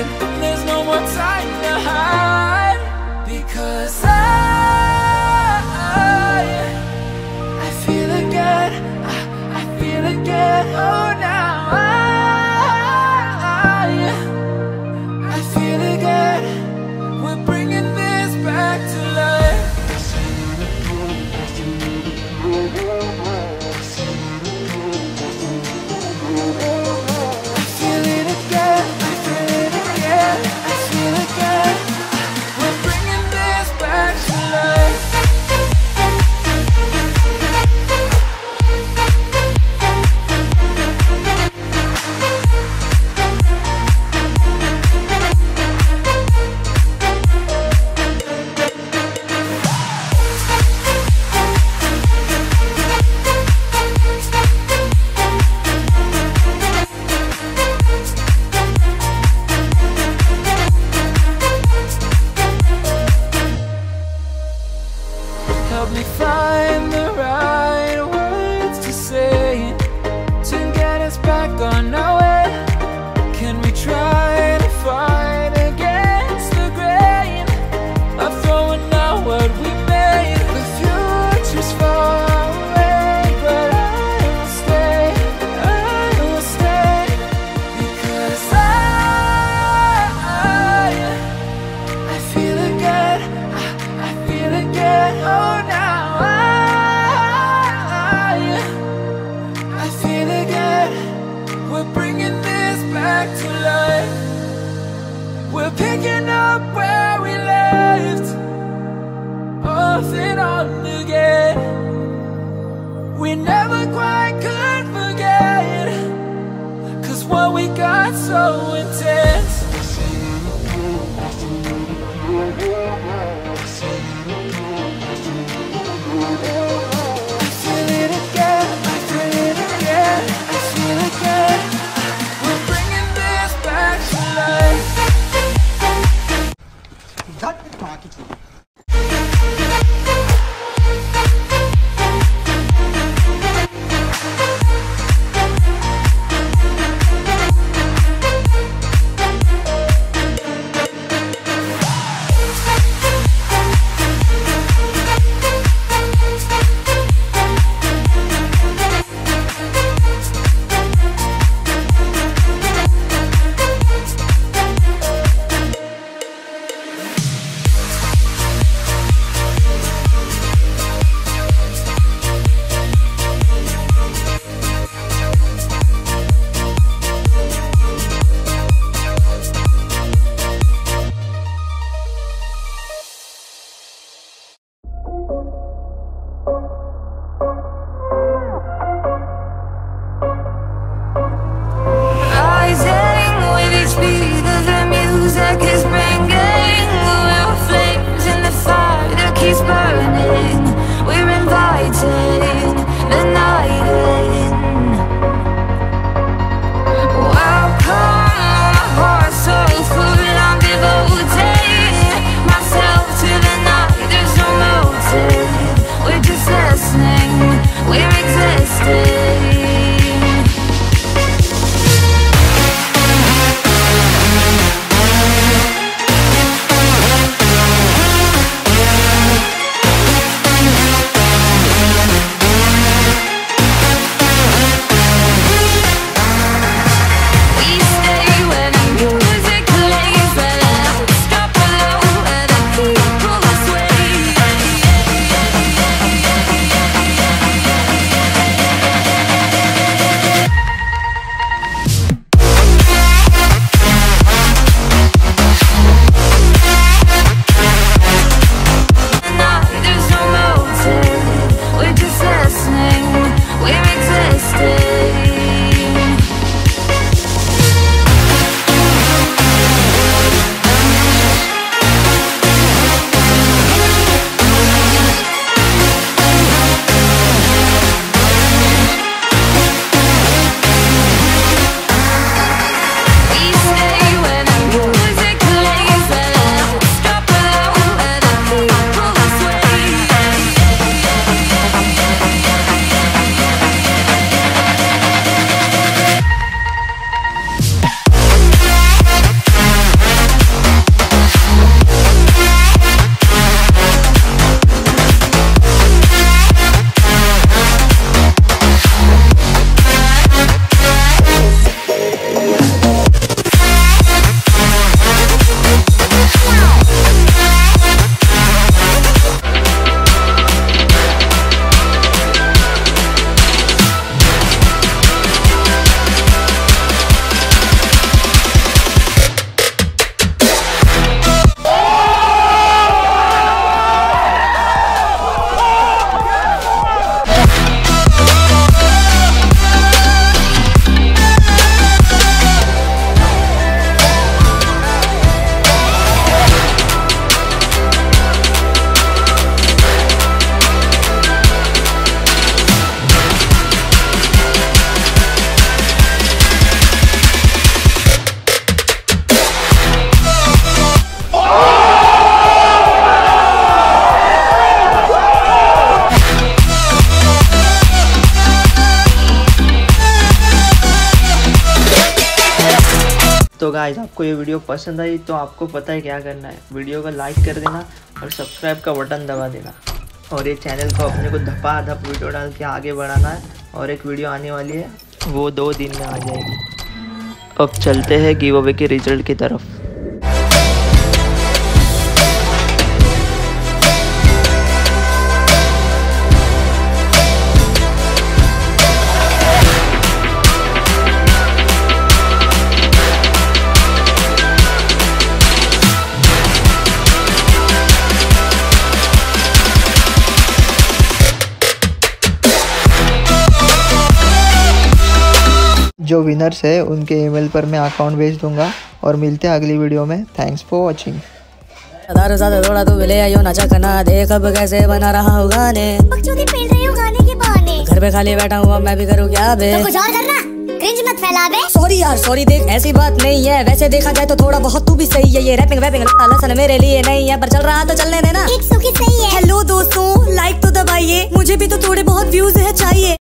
There's no more time us back on our bringing this back to life. We're picking up where we left Off and on again. We never quite could forget Cause what we got so intense. तो guys आपको ये video पसंद आई तो आपको पता है क्या करना है। वीडियो को लाइक कर देना और सब्सक्राइब का बटन दबा देना। और ये चैनल को अपने को धपा धप वीडियो डाल के आगे बढ़ाना है और एक वीडियो आने वाली है, वो दो दिन में आ जाएगी। अब चलते हैं गिव अवे के रिज़ल्ट की तरफ़। जो विनर्स है उनके ईमेल पर मैं अकाउंट भेज दूँगा और मिलते हैं अगली वीडियो में. थैंक्स फॉर वॉचिंग दारू ज़्यादा थोड़ा तू ले आयो नचा करना देख अब कैसे बना रहा हूँ गाने. बकचोदी पेल रही हूँ गाने के बहाने. घर पे खाली बैठा हूँ अब मैं भी करूँ क्या बे? तो कुछ और करना? क्रिंज मत फैला बे सॉरी यार सॉरी देख ऐसी बात नहीं है. वैसे देखा जाए तो थोड़ा बहुत तू भी सही है. ये रैपिंग वैपिंग लसन मेरे लिए नहीं है पर चल रहा तो चलने देना. एक सही है. हेलो दोस्तों लाइक तो दबाइए. मुझे भी तो थोड़े बहुत व्यूज़ है चाहिए.